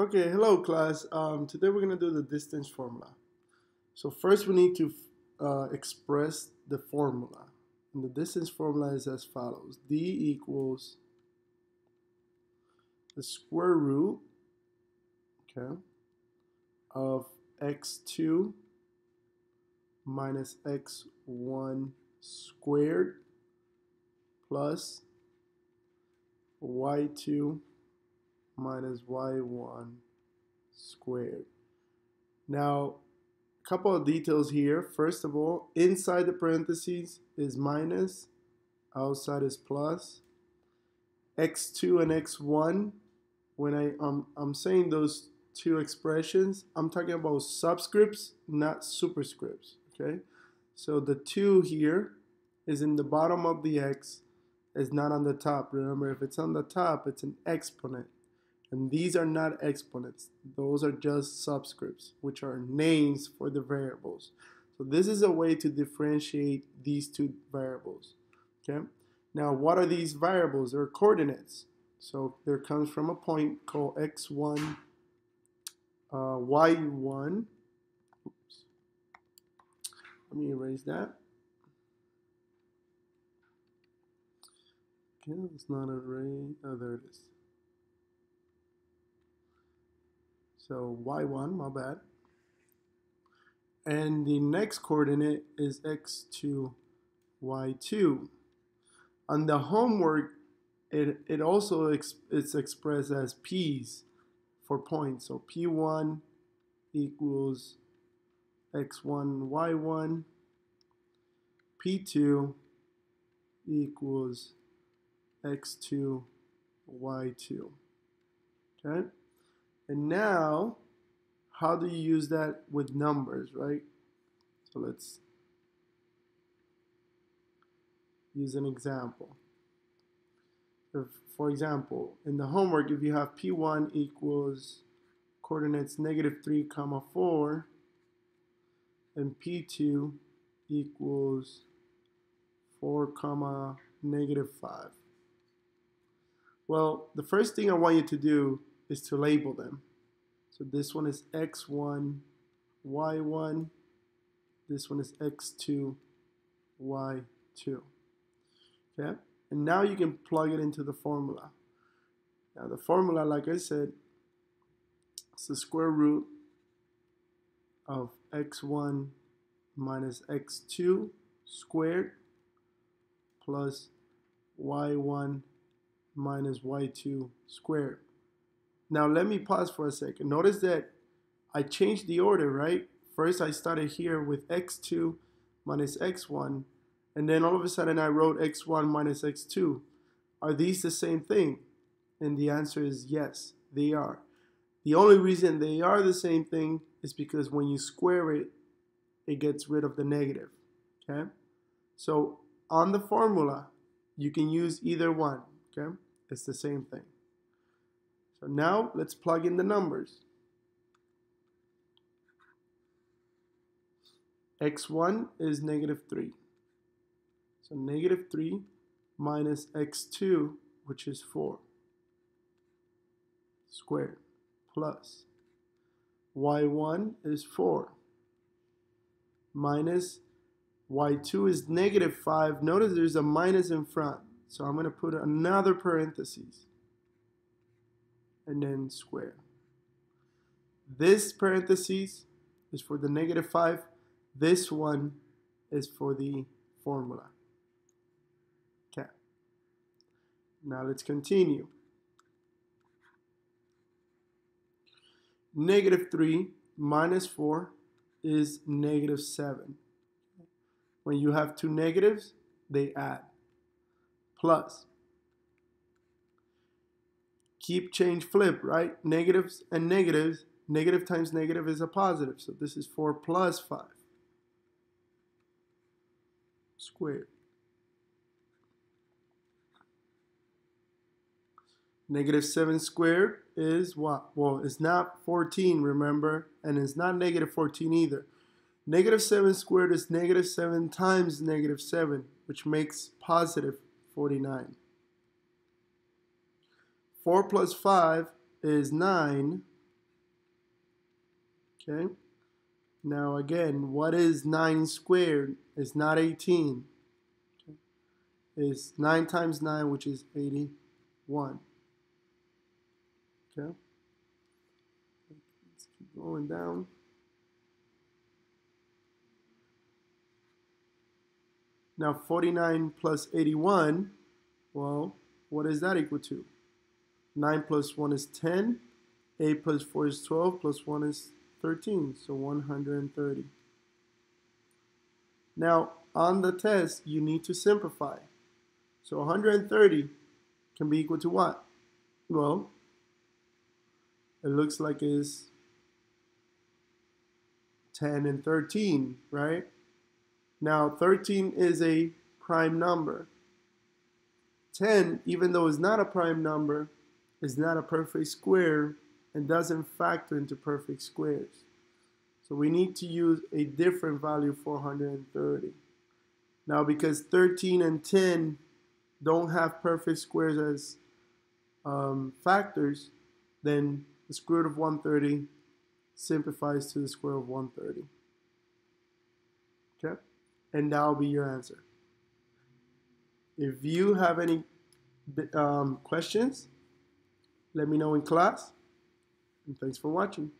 Okay, hello class. Um, today we're going to do the distance formula. So first we need to uh, express the formula. And the distance formula is as follows. D equals the square root okay, of x2 minus x1 squared plus y2 minus y1 squared. Now, a couple of details here. First of all, inside the parentheses is minus, outside is plus. x2 and x1, when I, um, I'm saying those two expressions, I'm talking about subscripts, not superscripts, okay? So the 2 here is in the bottom of the x, is not on the top. Remember, if it's on the top, it's an exponent. And these are not exponents. Those are just subscripts, which are names for the variables. So this is a way to differentiate these two variables. Okay. Now, what are these variables? They're coordinates. So there comes from a point called x1, uh, y1. Oops. Let me erase that. Okay, it's not a ray. Oh, there it is. So y1, my bad. And the next coordinate is x2, y2. On the homework, it, it also ex it's expressed as p's for points. So p1 equals x1, y1. p2 equals x2, y2. Okay? And now, how do you use that with numbers, right? So let's use an example. If, for example, in the homework, if you have P1 equals coordinates negative 3 comma 4, and P2 equals 4 comma negative 5. Well, the first thing I want you to do is to label them. So this one is x1, y1. This one is x2, y2. Okay? And now you can plug it into the formula. Now the formula, like I said, is the square root of x1 minus x2 squared plus y1 minus y2 squared. Now let me pause for a second. Notice that I changed the order, right? First I started here with x2 minus x1, and then all of a sudden I wrote x1 minus x2. Are these the same thing? And the answer is yes, they are. The only reason they are the same thing is because when you square it, it gets rid of the negative, okay? So on the formula, you can use either one, okay? It's the same thing. So now let's plug in the numbers. x1 is negative 3. So negative 3 minus x2, which is 4, squared, plus y1 is 4, minus y2 is negative 5. Notice there's a minus in front, so I'm going to put another parenthesis and then square. This parenthesis is for the negative 5. This one is for the formula. Okay. Now let's continue. Negative 3 minus 4 is negative 7. When you have two negatives, they add. Plus keep change flip, right? Negatives and negatives. Negative times negative is a positive. So this is 4 plus 5 squared. Negative 7 squared is what? Well, it's not 14, remember? And it's not negative 14 either. Negative 7 squared is negative 7 times negative 7, which makes positive 49. 4 plus 5 is 9. Okay. Now again, what is 9 squared? It's not 18. Okay. It's 9 times 9, which is 81. Okay. Let's keep going down. Now 49 plus 81, well, what is that equal to? 9 plus 1 is 10, 8 plus 4 is 12, plus 1 is 13, so 130. Now, on the test, you need to simplify. So 130 can be equal to what? Well, it looks like it's 10 and 13, right? Now, 13 is a prime number. 10, even though it's not a prime number, is not a perfect square and doesn't factor into perfect squares. So we need to use a different value for 130. Now because 13 and 10 don't have perfect squares as um, factors, then the square root of 130 simplifies to the square root of 130. Okay? And that will be your answer. If you have any um, questions, let me know in class. And thanks for watching.